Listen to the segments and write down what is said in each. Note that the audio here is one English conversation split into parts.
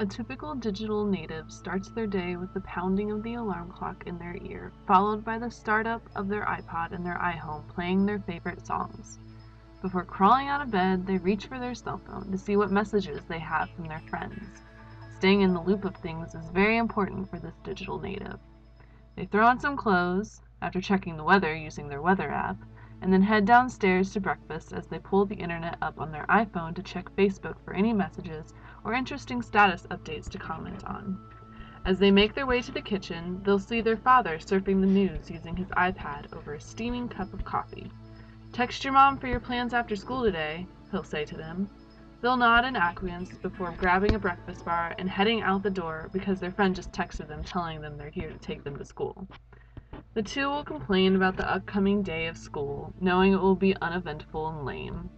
A typical digital native starts their day with the pounding of the alarm clock in their ear, followed by the startup of their iPod and their iHome playing their favorite songs. Before crawling out of bed, they reach for their cell phone to see what messages they have from their friends. Staying in the loop of things is very important for this digital native. They throw on some clothes, after checking the weather using their weather app, and then head downstairs to breakfast as they pull the internet up on their iPhone to check Facebook for any messages or interesting status updates to comment on. As they make their way to the kitchen, they'll see their father surfing the news using his iPad over a steaming cup of coffee. Text your mom for your plans after school today, he'll say to them. They'll nod in acquiescence before grabbing a breakfast bar and heading out the door because their friend just texted them telling them they're here to take them to school. The two will complain about the upcoming day of school, knowing it will be uneventful and lame.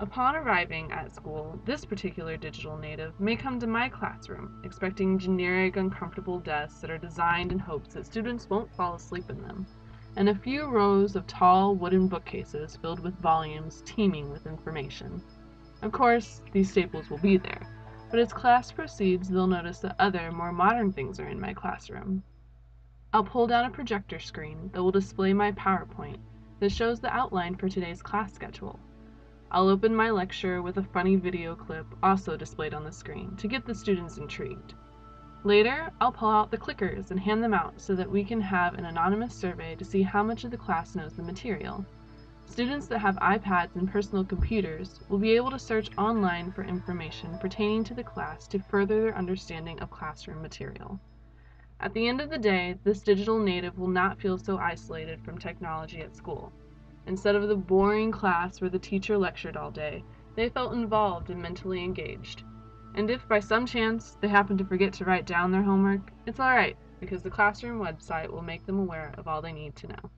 Upon arriving at school, this particular digital native may come to my classroom, expecting generic, uncomfortable desks that are designed in hopes that students won't fall asleep in them, and a few rows of tall wooden bookcases filled with volumes teeming with information. Of course, these staples will be there, but as class proceeds they'll notice that other, more modern things are in my classroom. I'll pull down a projector screen that will display my PowerPoint that shows the outline for today's class schedule. I'll open my lecture with a funny video clip also displayed on the screen to get the students intrigued. Later, I'll pull out the clickers and hand them out so that we can have an anonymous survey to see how much of the class knows the material. Students that have iPads and personal computers will be able to search online for information pertaining to the class to further their understanding of classroom material. At the end of the day, this digital native will not feel so isolated from technology at school. Instead of the boring class where the teacher lectured all day, they felt involved and mentally engaged. And if by some chance they happen to forget to write down their homework, it's alright, because the classroom website will make them aware of all they need to know.